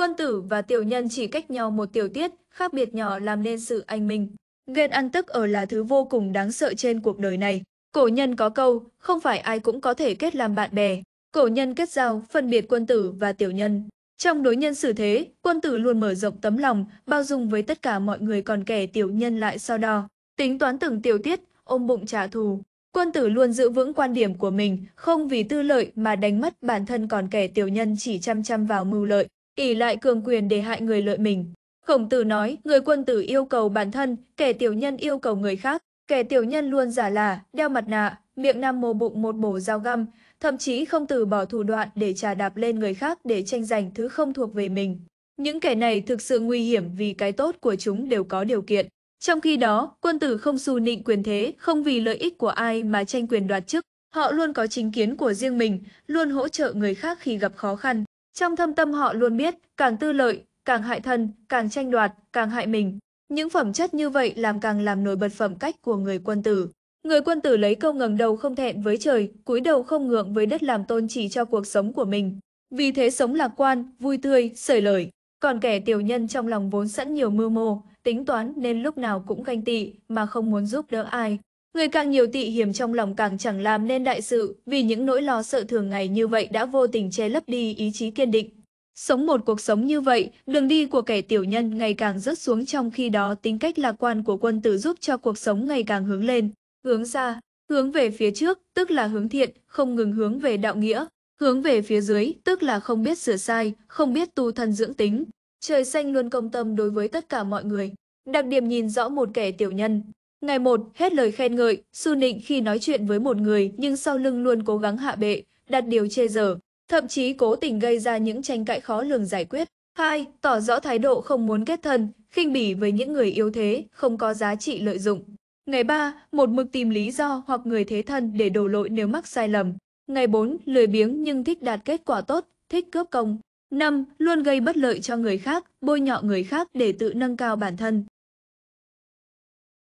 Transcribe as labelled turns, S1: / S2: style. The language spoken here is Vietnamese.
S1: Quân tử và tiểu nhân chỉ cách nhau một tiểu tiết, khác biệt nhỏ làm nên sự anh minh. Ghen ăn tức ở là thứ vô cùng đáng sợ trên cuộc đời này. Cổ nhân có câu, không phải ai cũng có thể kết làm bạn bè. Cổ nhân kết giao, phân biệt quân tử và tiểu nhân. Trong đối nhân xử thế, quân tử luôn mở rộng tấm lòng, bao dung với tất cả mọi người còn kẻ tiểu nhân lại so đo. Tính toán từng tiểu tiết, ôm bụng trả thù. Quân tử luôn giữ vững quan điểm của mình, không vì tư lợi mà đánh mất bản thân còn kẻ tiểu nhân chỉ chăm chăm vào mưu lợi, ỷ lại cường quyền để hại người lợi mình. Khổng tử nói, người quân tử yêu cầu bản thân, kẻ tiểu nhân yêu cầu người khác. Kẻ tiểu nhân luôn giả là, đeo mặt nạ, miệng nam mồ bụng một bổ dao găm, thậm chí không từ bỏ thủ đoạn để trà đạp lên người khác để tranh giành thứ không thuộc về mình. Những kẻ này thực sự nguy hiểm vì cái tốt của chúng đều có điều kiện. Trong khi đó, quân tử không xu nịnh quyền thế, không vì lợi ích của ai mà tranh quyền đoạt chức. Họ luôn có chính kiến của riêng mình, luôn hỗ trợ người khác khi gặp khó khăn. Trong thâm tâm họ luôn biết, càng tư lợi, càng hại thân, càng tranh đoạt, càng hại mình. Những phẩm chất như vậy làm càng làm nổi bật phẩm cách của người quân tử. Người quân tử lấy câu ngẩng đầu không thẹn với trời, cúi đầu không ngượng với đất làm tôn chỉ cho cuộc sống của mình. Vì thế sống lạc quan, vui tươi, sởi lời. Còn kẻ tiểu nhân trong lòng vốn sẵn nhiều mưu mô, tính toán nên lúc nào cũng ganh tị mà không muốn giúp đỡ ai. Người càng nhiều tị hiểm trong lòng càng chẳng làm nên đại sự, vì những nỗi lo sợ thường ngày như vậy đã vô tình che lấp đi ý chí kiên định. Sống một cuộc sống như vậy, đường đi của kẻ tiểu nhân ngày càng rớt xuống trong khi đó tính cách lạc quan của quân tử giúp cho cuộc sống ngày càng hướng lên, hướng xa, hướng về phía trước, tức là hướng thiện, không ngừng hướng về đạo nghĩa, hướng về phía dưới, tức là không biết sửa sai, không biết tu thân dưỡng tính. Trời xanh luôn công tâm đối với tất cả mọi người. Đặc điểm nhìn rõ một kẻ tiểu nhân. Ngày một, hết lời khen ngợi, su nịnh khi nói chuyện với một người nhưng sau lưng luôn cố gắng hạ bệ, đặt điều chê dở, thậm chí cố tình gây ra những tranh cãi khó lường giải quyết. Hai, Tỏ rõ thái độ không muốn kết thân, khinh bỉ với những người yếu thế, không có giá trị lợi dụng. Ngày 3. Một mực tìm lý do hoặc người thế thân để đổ lỗi nếu mắc sai lầm. Ngày 4. Lười biếng nhưng thích đạt kết quả tốt, thích cướp công. 5. Luôn gây bất lợi cho người khác, bôi nhọ người khác để tự nâng cao bản thân.